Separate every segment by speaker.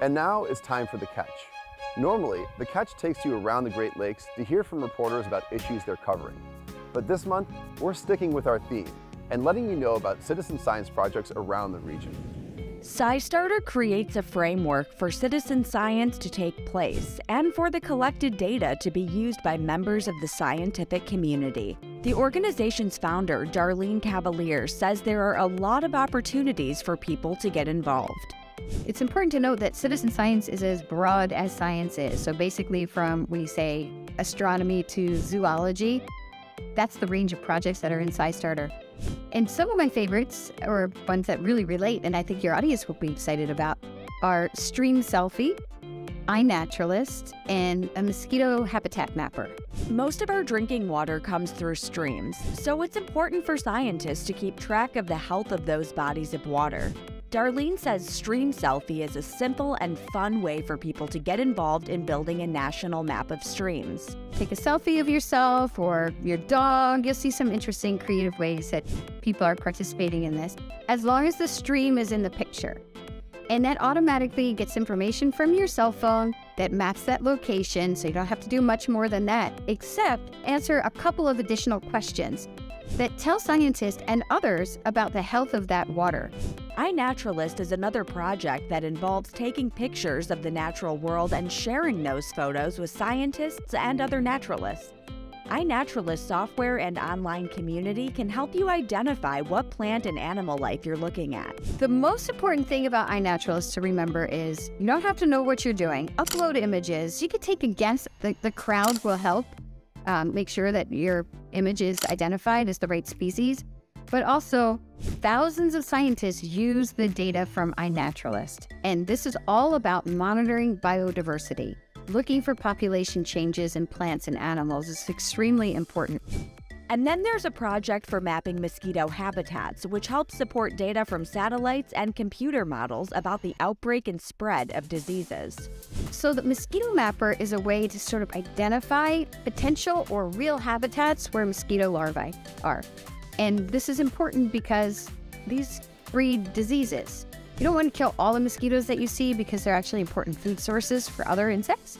Speaker 1: And now it's time for The Catch. Normally, The Catch takes you around the Great Lakes to hear from reporters about issues they're covering. But this month, we're sticking with our theme and letting you know about citizen science projects around the region.
Speaker 2: SciStarter creates a framework for citizen science to take place and for the collected data to be used by members of the scientific community. The organization's founder, Darlene Cavalier, says there are a lot of opportunities for people to get involved.
Speaker 3: It's important to note that citizen science is as broad as science is. So basically, from we say astronomy to zoology, that's the range of projects that are in SciStarter. And some of my favorites, or ones that really relate, and I think your audience will be excited about, are Stream Selfie, iNaturalist, and a mosquito habitat mapper.
Speaker 2: Most of our drinking water comes through streams, so it's important for scientists to keep track of the health of those bodies of water. Darlene says Stream Selfie is a simple and fun way for people to get involved in building a national map of streams.
Speaker 3: Take a selfie of yourself or your dog. You'll see some interesting creative ways that people are participating in this, as long as the stream is in the picture. And that automatically gets information from your cell phone that maps that location, so you don't have to do much more than that, except answer a couple of additional questions that tell scientists and others about the health of that water.
Speaker 2: iNaturalist is another project that involves taking pictures of the natural world and sharing those photos with scientists and other naturalists. iNaturalist software and online community can help you identify what plant and animal life you're looking at.
Speaker 3: The most important thing about iNaturalist to remember is you don't have to know what you're doing. Upload images. You could take a guess. The, the crowd will help um, make sure that your image is identified as the right species. But also, thousands of scientists use the data from iNaturalist. And this is all about monitoring biodiversity. Looking for population changes in plants and animals is extremely important.
Speaker 2: And then there's a project for mapping mosquito habitats, which helps support data from satellites and computer models about the outbreak and spread of diseases.
Speaker 3: So, the Mosquito Mapper is a way to sort of identify potential or real habitats where mosquito larvae are. And this is important because these breed diseases. You don't want to kill all the mosquitoes that you see because they're actually important food sources for other insects.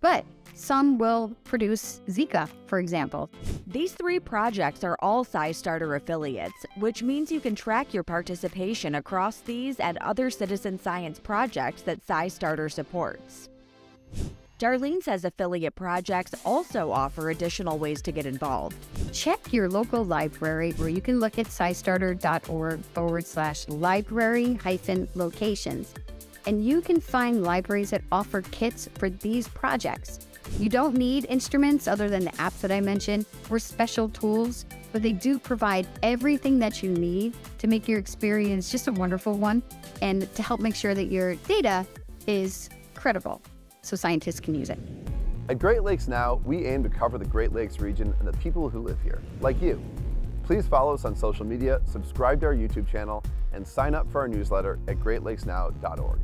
Speaker 3: But some will produce Zika, for example.
Speaker 2: These three projects are all SciStarter affiliates, which means you can track your participation across these and other citizen science projects that SciStarter supports. Darlene says affiliate projects also offer additional ways to get involved.
Speaker 3: Check your local library where you can look at scistarter.org forward slash library hyphen locations. And you can find libraries that offer kits for these projects. You don't need instruments other than the apps that I mentioned or special tools, but they do provide everything that you need to make your experience just a wonderful one and to help make sure that your data is credible so scientists can use it.
Speaker 1: At Great Lakes Now, we aim to cover the Great Lakes region and the people who live here, like you. Please follow us on social media, subscribe to our YouTube channel, and sign up for our newsletter at greatlakesnow.org.